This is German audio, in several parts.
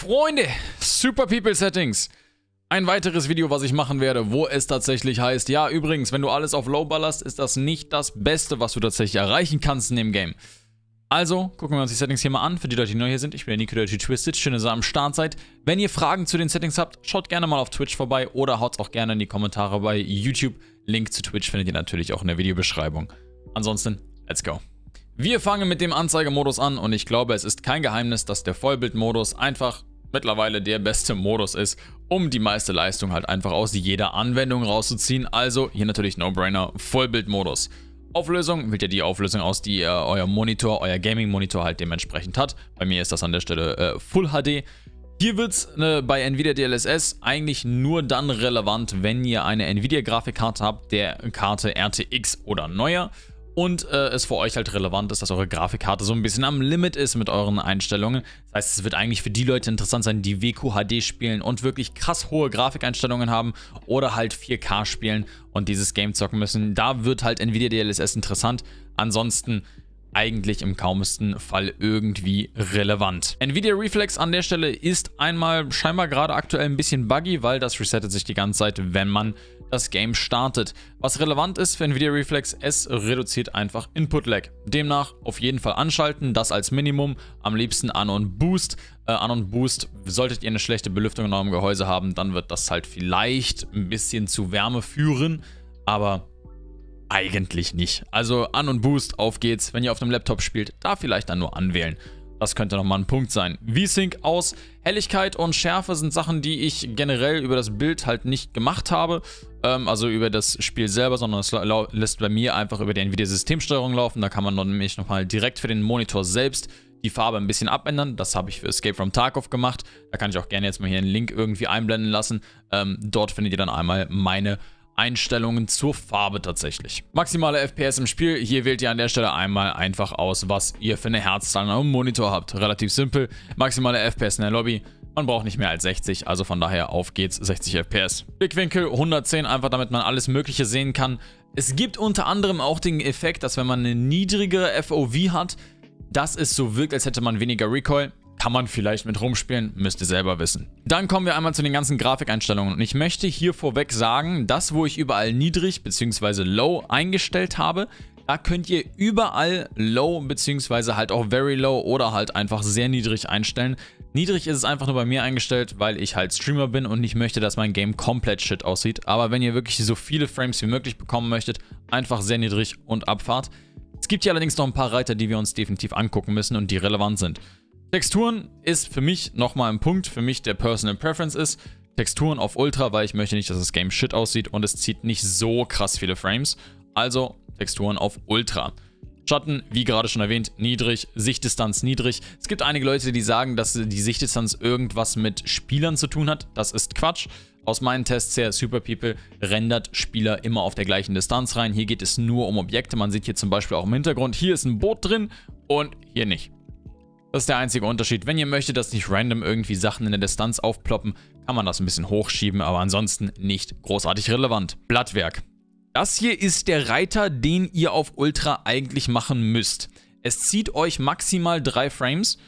Freunde, Super People Settings. Ein weiteres Video, was ich machen werde, wo es tatsächlich heißt, ja übrigens, wenn du alles auf Low ballerst, ist das nicht das Beste, was du tatsächlich erreichen kannst in dem Game. Also, gucken wir uns die Settings hier mal an. Für die Leute, die neu hier sind, ich bin der Nico Dirty Twisted. Schön, dass ihr am Start seid. Wenn ihr Fragen zu den Settings habt, schaut gerne mal auf Twitch vorbei oder haut auch gerne in die Kommentare bei YouTube. Link zu Twitch findet ihr natürlich auch in der Videobeschreibung. Ansonsten, let's go. Wir fangen mit dem Anzeigemodus an und ich glaube, es ist kein Geheimnis, dass der Vollbildmodus einfach mittlerweile der beste Modus ist, um die meiste Leistung halt einfach aus jeder Anwendung rauszuziehen. Also hier natürlich No-Brainer, Vollbildmodus. Auflösung wählt ihr die Auflösung aus, die ihr euer Monitor, euer Gaming-Monitor halt dementsprechend hat. Bei mir ist das an der Stelle äh, Full HD. Hier wird es äh, bei Nvidia DLSS eigentlich nur dann relevant, wenn ihr eine Nvidia-Grafikkarte habt, der Karte RTX oder neuer und äh, es für euch halt relevant ist, dass eure Grafikkarte so ein bisschen am Limit ist mit euren Einstellungen. Das heißt, es wird eigentlich für die Leute interessant sein, die WQHD spielen und wirklich krass hohe Grafikeinstellungen haben oder halt 4K spielen und dieses Game zocken müssen. Da wird halt Nvidia DLSS interessant. Ansonsten eigentlich im kaumsten Fall irgendwie relevant. Nvidia Reflex an der Stelle ist einmal scheinbar gerade aktuell ein bisschen buggy, weil das resettet sich die ganze Zeit, wenn man das Game startet. Was relevant ist für Nvidia Reflex, es reduziert einfach Input Lag. Demnach auf jeden Fall anschalten, das als Minimum, am liebsten An- und Boost. Äh, An- und Boost, solltet ihr eine schlechte Belüftung in eurem Gehäuse haben, dann wird das halt vielleicht ein bisschen zu Wärme führen, aber eigentlich nicht. Also An- und Boost, auf geht's. Wenn ihr auf einem Laptop spielt, da vielleicht dann nur anwählen. Das könnte nochmal ein Punkt sein. V-Sync aus. Helligkeit und Schärfe sind Sachen, die ich generell über das Bild halt nicht gemacht habe. Ähm, also über das Spiel selber, sondern es lässt bei mir einfach über die Nvidia-Systemsteuerung laufen. Da kann man nämlich nochmal direkt für den Monitor selbst die Farbe ein bisschen abändern. Das habe ich für Escape from Tarkov gemacht. Da kann ich auch gerne jetzt mal hier einen Link irgendwie einblenden lassen. Ähm, dort findet ihr dann einmal meine Einstellungen zur Farbe tatsächlich. Maximale FPS im Spiel, hier wählt ihr an der Stelle einmal einfach aus, was ihr für eine Herzzahl eurem Monitor habt. Relativ simpel. Maximale FPS in der Lobby, man braucht nicht mehr als 60, also von daher auf geht's, 60 FPS. Blickwinkel 110, einfach damit man alles mögliche sehen kann. Es gibt unter anderem auch den Effekt, dass wenn man eine niedrigere FOV hat, dass es so wirkt, als hätte man weniger Recoil. Kann man vielleicht mit rumspielen, müsst ihr selber wissen. Dann kommen wir einmal zu den ganzen Grafikeinstellungen und ich möchte hier vorweg sagen, das wo ich überall niedrig bzw. low eingestellt habe, da könnt ihr überall low bzw. halt auch very low oder halt einfach sehr niedrig einstellen. Niedrig ist es einfach nur bei mir eingestellt, weil ich halt Streamer bin und nicht möchte, dass mein Game komplett shit aussieht. Aber wenn ihr wirklich so viele Frames wie möglich bekommen möchtet, einfach sehr niedrig und Abfahrt. Es gibt hier allerdings noch ein paar Reiter, die wir uns definitiv angucken müssen und die relevant sind. Texturen ist für mich nochmal ein Punkt, für mich der Personal Preference ist. Texturen auf Ultra, weil ich möchte nicht, dass das Game shit aussieht und es zieht nicht so krass viele Frames. Also Texturen auf Ultra. Schatten, wie gerade schon erwähnt, niedrig, Sichtdistanz niedrig. Es gibt einige Leute, die sagen, dass die Sichtdistanz irgendwas mit Spielern zu tun hat. Das ist Quatsch. Aus meinen Tests her, Super People rendert Spieler immer auf der gleichen Distanz rein. Hier geht es nur um Objekte. Man sieht hier zum Beispiel auch im Hintergrund, hier ist ein Boot drin und hier nicht. Das ist der einzige Unterschied. Wenn ihr möchtet, dass nicht random irgendwie Sachen in der Distanz aufploppen, kann man das ein bisschen hochschieben, aber ansonsten nicht großartig relevant. Blattwerk. Das hier ist der Reiter, den ihr auf Ultra eigentlich machen müsst. Es zieht euch maximal drei Frames,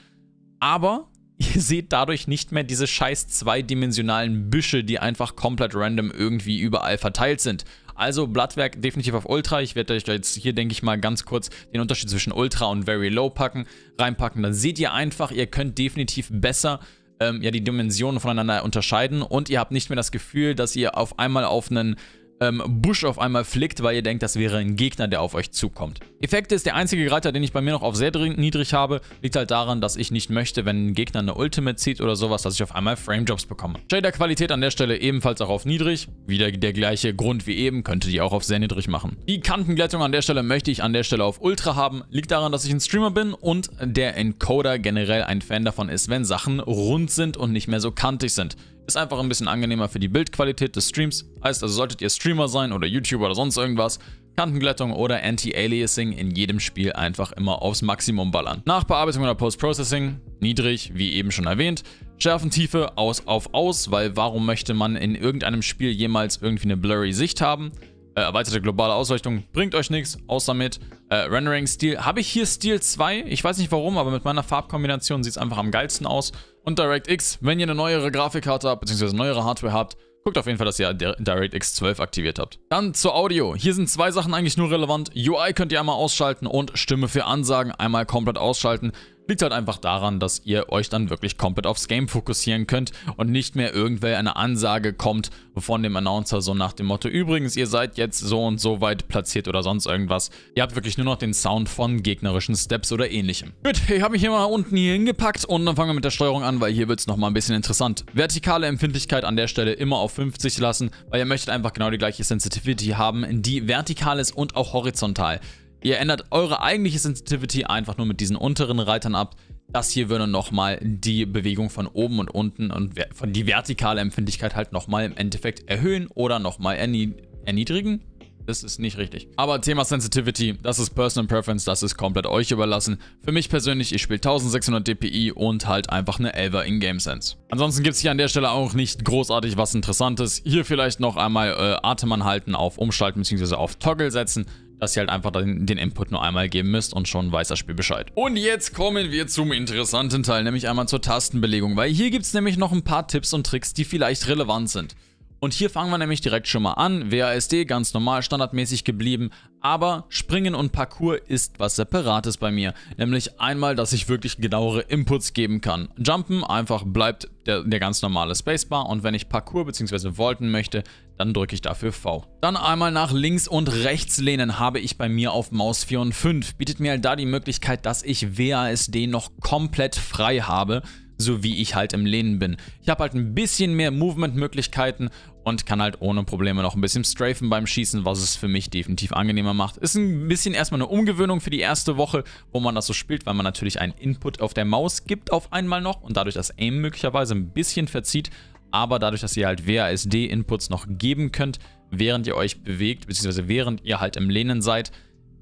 aber ihr seht dadurch nicht mehr diese scheiß zweidimensionalen Büsche, die einfach komplett random irgendwie überall verteilt sind. Also Blattwerk definitiv auf Ultra. Ich werde euch jetzt hier, denke ich mal, ganz kurz den Unterschied zwischen Ultra und Very Low packen, reinpacken. Dann seht ihr einfach, ihr könnt definitiv besser ähm, ja, die Dimensionen voneinander unterscheiden und ihr habt nicht mehr das Gefühl, dass ihr auf einmal auf einen ähm, Busch auf einmal flickt, weil ihr denkt, das wäre ein Gegner, der auf euch zukommt. Effekte ist der einzige Reiter, den ich bei mir noch auf sehr niedrig habe. Liegt halt daran, dass ich nicht möchte, wenn ein Gegner eine Ultimate zieht oder sowas, dass ich auf einmal Frame-Jobs bekomme. Shader-Qualität an der Stelle ebenfalls auch auf niedrig. Wieder der gleiche Grund wie eben, könnte die auch auf sehr niedrig machen. Die Kantenglättung an der Stelle möchte ich an der Stelle auf Ultra haben. Liegt daran, dass ich ein Streamer bin und der Encoder generell ein Fan davon ist, wenn Sachen rund sind und nicht mehr so kantig sind. Ist einfach ein bisschen angenehmer für die Bildqualität des Streams. Heißt also, solltet ihr Streamer sein oder YouTuber oder sonst irgendwas, Kantenglättung oder Anti-Aliasing in jedem Spiel einfach immer aufs Maximum ballern. Nachbearbeitung oder Post-Processing, niedrig, wie eben schon erwähnt. Schärfentiefe aus auf aus, weil warum möchte man in irgendeinem Spiel jemals irgendwie eine blurry Sicht haben? Äh, erweiterte globale Ausleuchtung bringt euch nichts, außer mit. Äh, Rendering-Stil. Habe ich hier Stil 2? Ich weiß nicht warum, aber mit meiner Farbkombination sieht es einfach am geilsten aus. Und DirectX, wenn ihr eine neuere Grafikkarte habt, beziehungsweise neuere Hardware habt, Guckt auf jeden Fall, dass ihr DirectX 12 aktiviert habt. Dann zur Audio. Hier sind zwei Sachen eigentlich nur relevant. UI könnt ihr einmal ausschalten und Stimme für Ansagen einmal komplett ausschalten. Liegt halt einfach daran, dass ihr euch dann wirklich komplett aufs Game fokussieren könnt und nicht mehr irgendwer eine Ansage kommt von dem Announcer so nach dem Motto, übrigens, ihr seid jetzt so und so weit platziert oder sonst irgendwas. Ihr habt wirklich nur noch den Sound von gegnerischen Steps oder ähnlichem. Gut, ich habe mich hier mal unten hier hingepackt und dann fangen wir mit der Steuerung an, weil hier wird es nochmal ein bisschen interessant. Vertikale Empfindlichkeit an der Stelle immer auf 50 lassen, weil ihr möchtet einfach genau die gleiche Sensitivity haben, die vertikal ist und auch horizontal. Ihr ändert eure eigentliche Sensitivity einfach nur mit diesen unteren Reitern ab. Das hier würde nochmal die Bewegung von oben und unten und von die vertikale Empfindlichkeit halt nochmal im Endeffekt erhöhen oder nochmal erniedrigen. Das ist nicht richtig. Aber Thema Sensitivity, das ist Personal Preference, das ist komplett euch überlassen. Für mich persönlich, ich spiele 1600 dpi und halt einfach eine 11er Ingame Sense. Ansonsten gibt es hier an der Stelle auch nicht großartig was Interessantes. Hier vielleicht noch einmal äh, Atem anhalten, auf Umschalten bzw. auf Toggle setzen dass ihr halt einfach den, den, Input nur einmal geben müsst und schon weiß das Spiel Bescheid. Und jetzt kommen wir zum interessanten Teil, nämlich einmal zur Tastenbelegung, weil hier gibt es nämlich noch ein paar Tipps und Tricks, die vielleicht relevant sind. Und hier fangen wir nämlich direkt schon mal an. WASD ganz normal, standardmäßig geblieben. Aber Springen und Parkour ist was Separates bei mir. Nämlich einmal, dass ich wirklich genauere Inputs geben kann. Jumpen einfach bleibt der, der ganz normale Spacebar. Und wenn ich Parkour bzw. Volten möchte, dann drücke ich dafür V. Dann einmal nach links und rechts lehnen habe ich bei mir auf Maus 4 und 5. Bietet mir halt da die Möglichkeit, dass ich WASD noch komplett frei habe so wie ich halt im Lehnen bin. Ich habe halt ein bisschen mehr Movement-Möglichkeiten und kann halt ohne Probleme noch ein bisschen strafen beim Schießen, was es für mich definitiv angenehmer macht. Ist ein bisschen erstmal eine Umgewöhnung für die erste Woche, wo man das so spielt, weil man natürlich einen Input auf der Maus gibt auf einmal noch und dadurch das Aim möglicherweise ein bisschen verzieht, aber dadurch, dass ihr halt WASD-Inputs noch geben könnt, während ihr euch bewegt, beziehungsweise während ihr halt im Lehnen seid,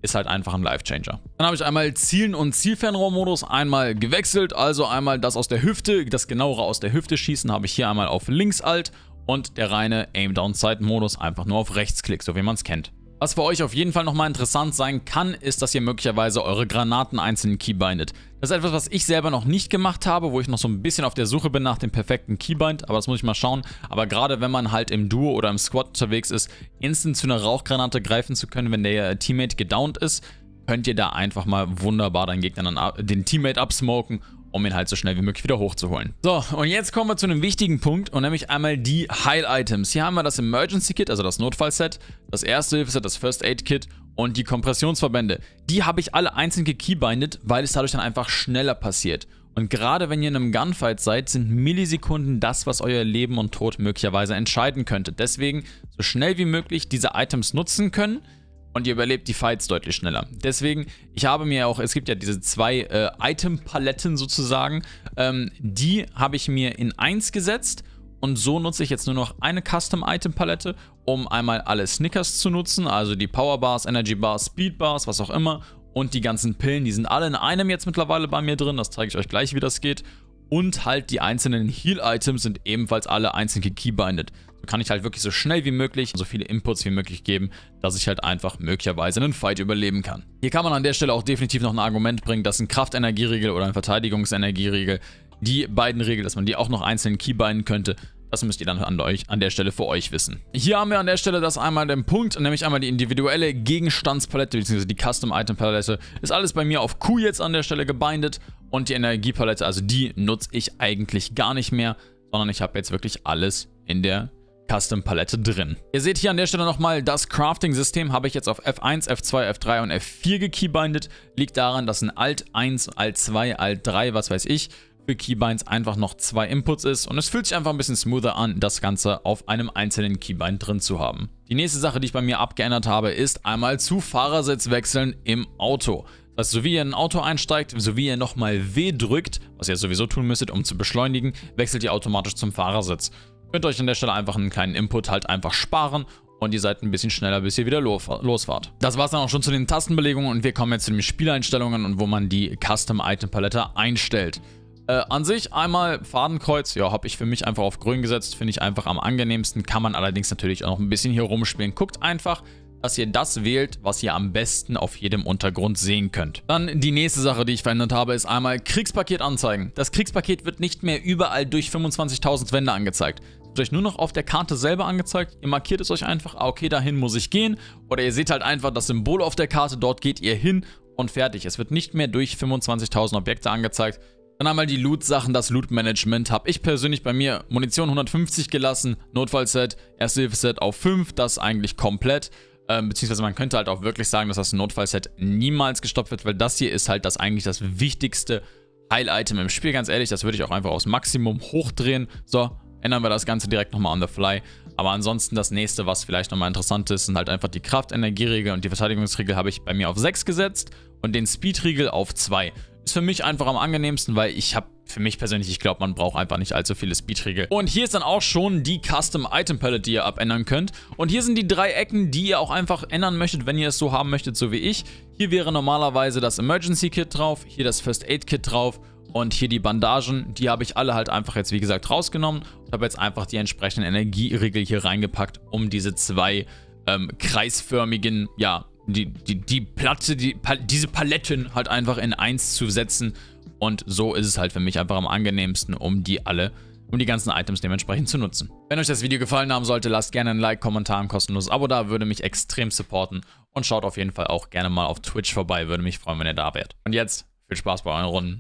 ist halt einfach ein Life-Changer. Dann habe ich einmal Zielen und Zielfernrohrmodus einmal gewechselt, also einmal das aus der Hüfte, das genauere aus der Hüfte schießen habe ich hier einmal auf links alt und der reine Aim-Down-Sight-Modus einfach nur auf Rechtsklick, so wie man es kennt. Was für euch auf jeden Fall nochmal interessant sein kann, ist, dass ihr möglicherweise eure Granaten einzeln keybindet. Das ist etwas, was ich selber noch nicht gemacht habe, wo ich noch so ein bisschen auf der Suche bin nach dem perfekten Keybind, aber das muss ich mal schauen. Aber gerade wenn man halt im Duo oder im Squad unterwegs ist, instant zu einer Rauchgranate greifen zu können, wenn der Teammate gedownt ist, könnt ihr da einfach mal wunderbar deinen Gegner den Teammate absmoken um ihn halt so schnell wie möglich wieder hochzuholen. So, und jetzt kommen wir zu einem wichtigen Punkt und nämlich einmal die Heil-Items. Hier haben wir das Emergency Kit, also das Notfallset, das Erste Hilfe-Set, das First Aid Kit und die Kompressionsverbände. Die habe ich alle einzeln gekeybindet, weil es dadurch dann einfach schneller passiert. Und gerade wenn ihr in einem Gunfight seid, sind Millisekunden das, was euer Leben und Tod möglicherweise entscheiden könnte. Deswegen so schnell wie möglich diese Items nutzen können, und ihr überlebt die Fights deutlich schneller. Deswegen, ich habe mir auch, es gibt ja diese zwei äh, Item-Paletten sozusagen, ähm, die habe ich mir in eins gesetzt und so nutze ich jetzt nur noch eine Custom-Item-Palette, um einmal alle Snickers zu nutzen, also die Power Bars, Energy Bars, Speed Bars, was auch immer und die ganzen Pillen, die sind alle in einem jetzt mittlerweile bei mir drin, das zeige ich euch gleich, wie das geht. Und halt die einzelnen Heal-Items sind ebenfalls alle einzeln gekeybindet. So kann ich halt wirklich so schnell wie möglich so viele Inputs wie möglich geben, dass ich halt einfach möglicherweise einen Fight überleben kann. Hier kann man an der Stelle auch definitiv noch ein Argument bringen, dass ein Kraftenergieriegel oder ein Verteidigungsenergieriegel, die beiden Regeln, dass man die auch noch einzeln keybinden könnte, das müsst ihr dann an, euch, an der Stelle für euch wissen. Hier haben wir an der Stelle das einmal den Punkt, nämlich einmal die individuelle Gegenstandspalette bzw. die Custom Item Palette. Ist alles bei mir auf Q jetzt an der Stelle gebindet und die Energiepalette, also die nutze ich eigentlich gar nicht mehr, sondern ich habe jetzt wirklich alles in der Custom Palette drin. Ihr seht hier an der Stelle nochmal, das Crafting-System habe ich jetzt auf F1, F2, F3 und F4 gekeybindet. Liegt daran, dass ein Alt 1, Alt 2, Alt 3, was weiß ich, für Keybinds einfach noch zwei Inputs ist und es fühlt sich einfach ein bisschen smoother an, das Ganze auf einem einzelnen Keybind drin zu haben. Die nächste Sache, die ich bei mir abgeändert habe, ist einmal zu Fahrersitz wechseln im Auto. Heißt, so wie ihr in ein Auto einsteigt, so wie ihr nochmal W drückt, was ihr sowieso tun müsstet, um zu beschleunigen, wechselt ihr automatisch zum Fahrersitz. Könnt euch an der Stelle einfach einen kleinen Input halt einfach sparen und ihr seid ein bisschen schneller, bis ihr wieder losfahrt. Das war es dann auch schon zu den Tastenbelegungen und wir kommen jetzt zu den Spieleinstellungen und wo man die Custom Item Palette einstellt. Äh, an sich einmal Fadenkreuz, ja, habe ich für mich einfach auf grün gesetzt, finde ich einfach am angenehmsten, kann man allerdings natürlich auch noch ein bisschen hier rumspielen. Guckt einfach, dass ihr das wählt, was ihr am besten auf jedem Untergrund sehen könnt. Dann die nächste Sache, die ich verändert habe, ist einmal Kriegspaket anzeigen. Das Kriegspaket wird nicht mehr überall durch 25.000 Wände angezeigt. Es wird euch nur noch auf der Karte selber angezeigt. Ihr markiert es euch einfach, ah, okay, dahin muss ich gehen. Oder ihr seht halt einfach das Symbol auf der Karte, dort geht ihr hin und fertig. Es wird nicht mehr durch 25.000 Objekte angezeigt. Dann einmal die Loot-Sachen, das Loot-Management habe ich persönlich bei mir Munition 150 gelassen, Notfallset, Erste-Hilfe-Set auf 5, das eigentlich komplett. Ähm, beziehungsweise man könnte halt auch wirklich sagen, dass das Notfallset niemals gestoppt wird, weil das hier ist halt das eigentlich das wichtigste Heil-Item im Spiel. Ganz ehrlich, das würde ich auch einfach aufs Maximum hochdrehen. So, ändern wir das Ganze direkt nochmal on the fly. Aber ansonsten das nächste, was vielleicht nochmal interessant ist, sind halt einfach die Kraft-Energieregel und die Verteidigungsregel habe ich bei mir auf 6 gesetzt und den Speed-Riegel auf 2. Ist für mich einfach am angenehmsten, weil ich habe für mich persönlich, ich glaube, man braucht einfach nicht allzu viele Speedriegel. Und hier ist dann auch schon die Custom Item Palette, die ihr abändern könnt. Und hier sind die drei Ecken, die ihr auch einfach ändern möchtet, wenn ihr es so haben möchtet, so wie ich. Hier wäre normalerweise das Emergency Kit drauf, hier das First Aid Kit drauf und hier die Bandagen, die habe ich alle halt einfach jetzt wie gesagt rausgenommen und habe jetzt einfach die entsprechenden Energieriegel hier reingepackt, um diese zwei ähm, kreisförmigen, ja, die, die, die Platte, die, diese Paletten halt einfach in eins zu setzen. Und so ist es halt für mich einfach am angenehmsten, um die alle, um die ganzen Items dementsprechend zu nutzen. Wenn euch das Video gefallen haben sollte, lasst gerne ein Like, Kommentar, ein kostenloses Abo da, würde mich extrem supporten. Und schaut auf jeden Fall auch gerne mal auf Twitch vorbei, würde mich freuen, wenn ihr da wärt. Und jetzt viel Spaß bei euren Runden.